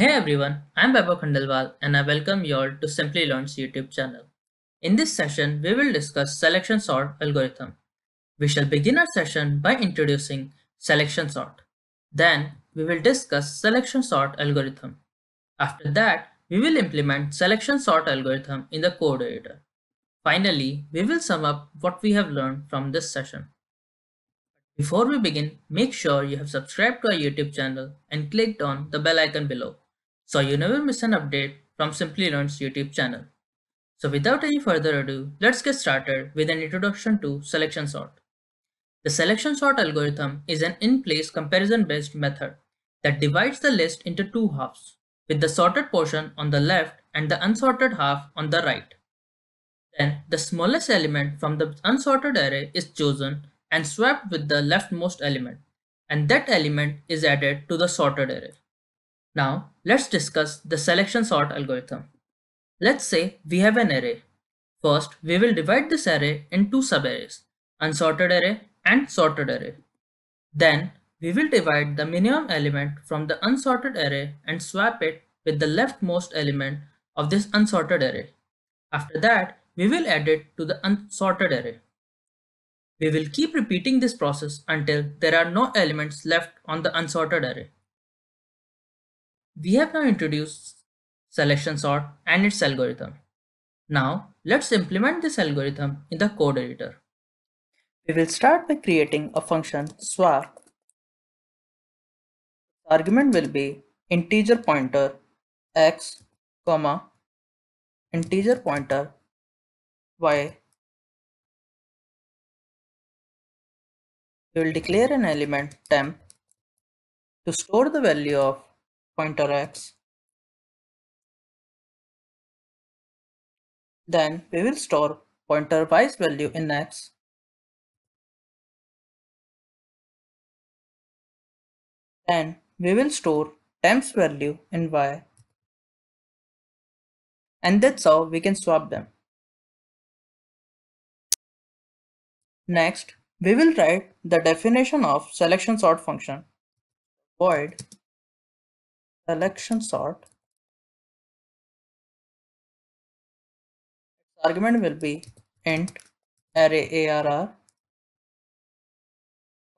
Hey everyone, I'm Baba Khandelwal and I welcome you all to Simplilearn's YouTube channel. In this session, we will discuss selection sort algorithm. We shall begin our session by introducing selection sort. Then, we will discuss selection sort algorithm. After that, we will implement selection sort algorithm in the code editor. Finally, we will sum up what we have learned from this session. Before we begin, make sure you have subscribed to our YouTube channel and clicked on the bell icon below so you never miss an update from Simplilearn's YouTube channel. So without any further ado, let's get started with an introduction to selection sort. The selection sort algorithm is an in-place comparison-based method that divides the list into two halves, with the sorted portion on the left and the unsorted half on the right. Then the smallest element from the unsorted array is chosen and swapped with the leftmost element, and that element is added to the sorted array. Now, let's discuss the selection sort algorithm. Let's say we have an array. First, we will divide this array in two subarrays, unsorted array and sorted array. Then, we will divide the minimum element from the unsorted array and swap it with the leftmost element of this unsorted array. After that, we will add it to the unsorted array. We will keep repeating this process until there are no elements left on the unsorted array. We have now introduced selection sort and its algorithm. Now let's implement this algorithm in the code editor. We will start by creating a function swap. Argument will be integer pointer x, comma, integer pointer y we will declare an element temp to store the value of pointer x. Then we will store pointer y's value in x. Then we will store temp's value in y. And that's how we can swap them. Next, we will write the definition of selection sort function. Void selection sort. Argument will be int array arr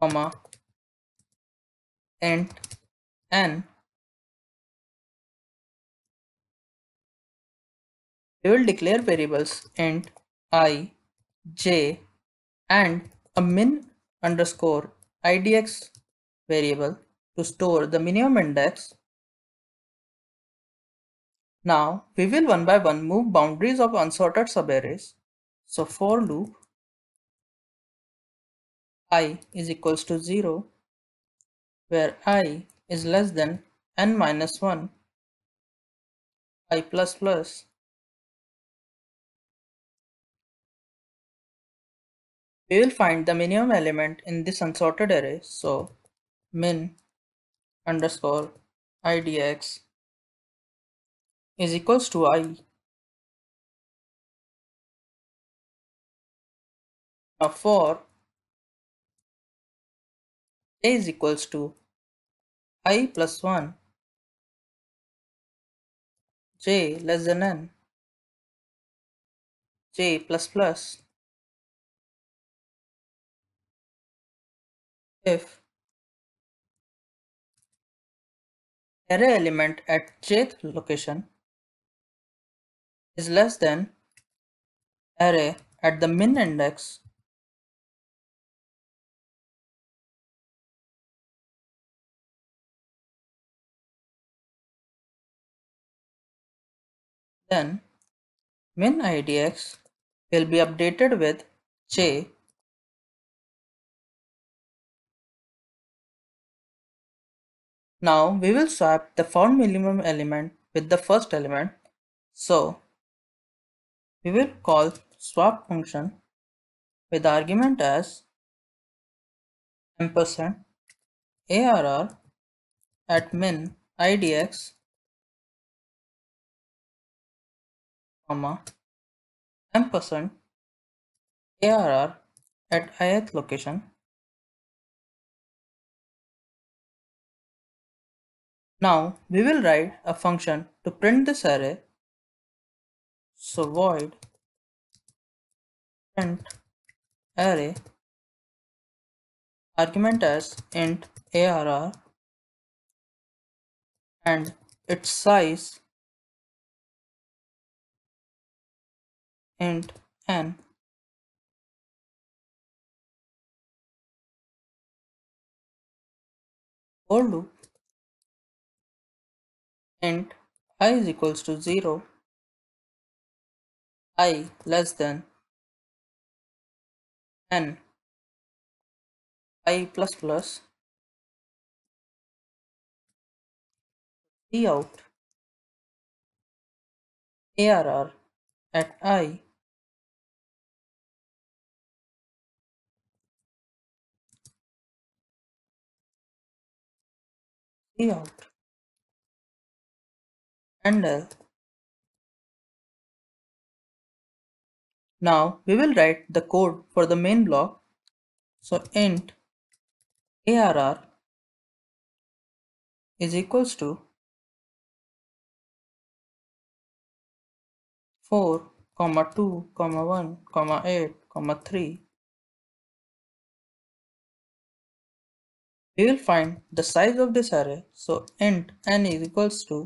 comma int n we will declare variables int i j and a min underscore idx variable to store the minimum index. Now we will one by one move boundaries of unsorted subarrays. So for loop i is equals to 0 where i is less than n minus 1 i plus plus we will find the minimum element in this unsorted array so min underscore idx is equals to i. Now for j is equals to i plus 1 j less than n. J plus plus. If array element at jth location is less than array at the min index then min idx will be updated with j Now we will swap the found minimum element with the first element. So we will call swap function with argument as ampersand arr at min idx comma ampersand arr at ith location Now we will write a function to print this array. So void print array argument as int arr and its size int n. For loop int i is equals to 0 i less than. N. I plus plus. Out. Arr at i. Out. endl. Now we will write the code for the main block. So int arr is equals to 4 comma 2 comma 1 comma 8 comma 3 we will find the size of this array so int n is equals to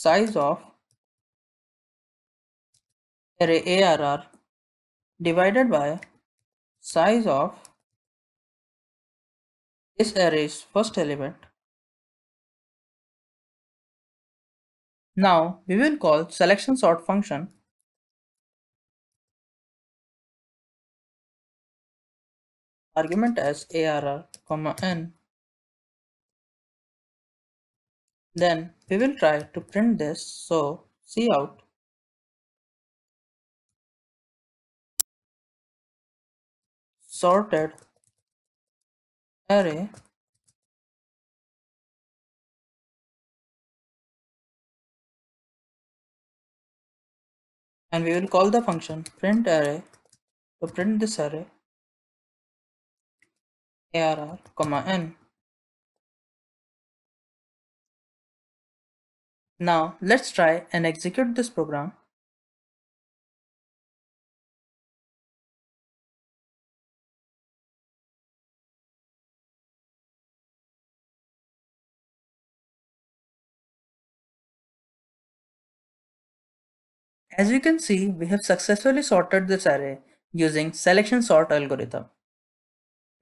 size of array ARR divided by size of this array's first element. Now we will call selection sort function argument as ARR, comma n. Then we will try to print this. So cout sorted. Array and we will call the function print array. To print this array. Arr comma n. Now let's try and execute this program. As you can see, we have successfully sorted this array using selection sort algorithm.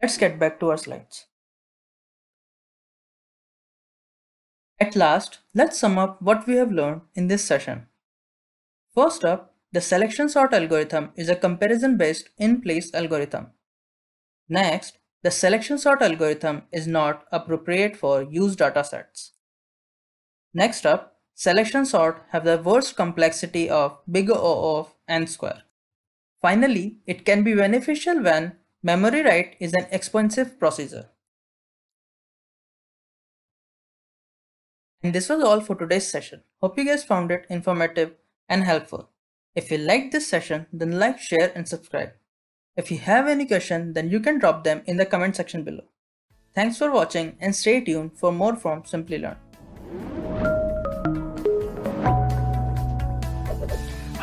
Let's get back to our slides. At last, let's sum up what we have learned in this session. First up, the selection sort algorithm is a comparison-based in-place algorithm. Next, the selection sort algorithm is not appropriate for used datasets. Next up, selection sort have the worst complexity of big O of n square. Finally, it can be beneficial when memory write is an expensive procedure. And this was all for today's session. Hope you guys found it informative and helpful. If you liked this session, then like, share and subscribe. If you have any question, then you can drop them in the comment section below. Thanks for watching and stay tuned for more from Simplilearn.